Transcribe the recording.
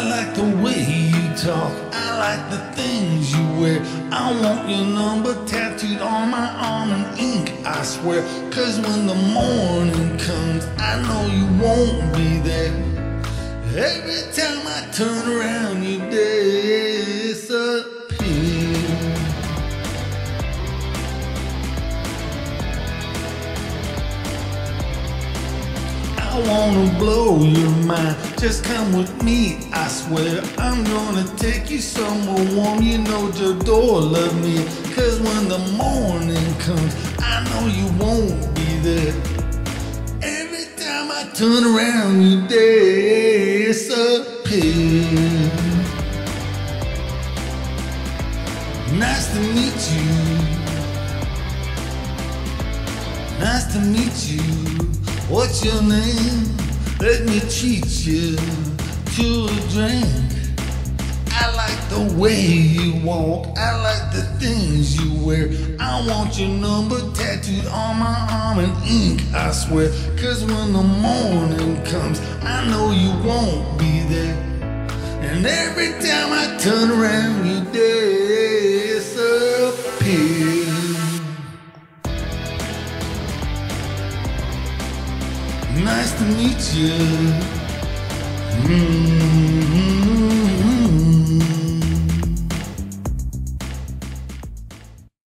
I like the way you talk. I like the things you wear. I want your number tattooed on my arm in ink, I swear. Cause when the morning comes, I know you won't be there. Every time I turn around, I wanna blow your mind. Just come with me, I swear. I'm gonna take you somewhere warm. You know your door love me. Cause when the morning comes, I know you won't be there. Every time I turn around, you disappear. Nice to meet you. Nice to meet you. What's your name? Let me treat you to a drink. I like the way you walk. I like the things you wear. I want your number tattooed on my arm in ink, I swear. Cause when the morning comes, I know you won't be there. And every time I turn around, you disappear. Nice to meet you. Mm-hmm.